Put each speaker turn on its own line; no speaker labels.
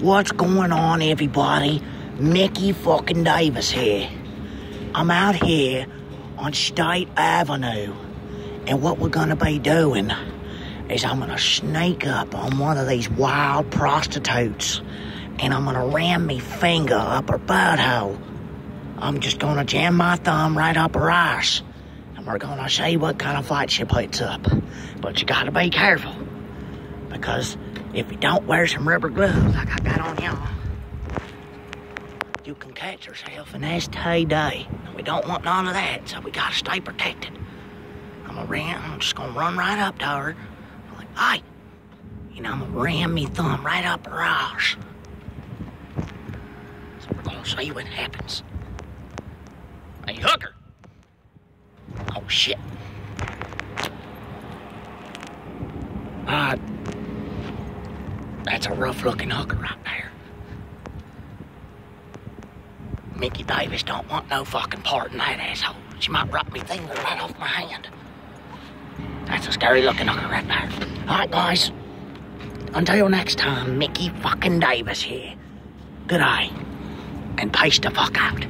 What's going on, everybody? Mickey fucking Davis here. I'm out here on State Avenue, and what we're gonna be doing is I'm gonna sneak up on one of these wild prostitutes, and I'm gonna ram me finger up her butthole. I'm just gonna jam my thumb right up her ass, and we're gonna see what kind of fight she puts up. But you gotta be careful, because if you don't wear some rubber gloves like I got on y'all, you can catch yourself an STD. We don't want none of that, so we gotta stay protected. I'm gonna ram, I'm just gonna run right up to her. I'm like, hey, you know, I'm gonna ram me thumb right up her ass. So we're gonna see what happens. Hey, hooker! Oh, shit. Uh, that's a rough looking hooker right there. Mickey Davis don't want no fucking part in that asshole. She might rip me finger right off my hand. That's a scary looking hooker right there. Alright, guys. Until next time, Mickey fucking Davis here. Good eye. And peace the fuck out.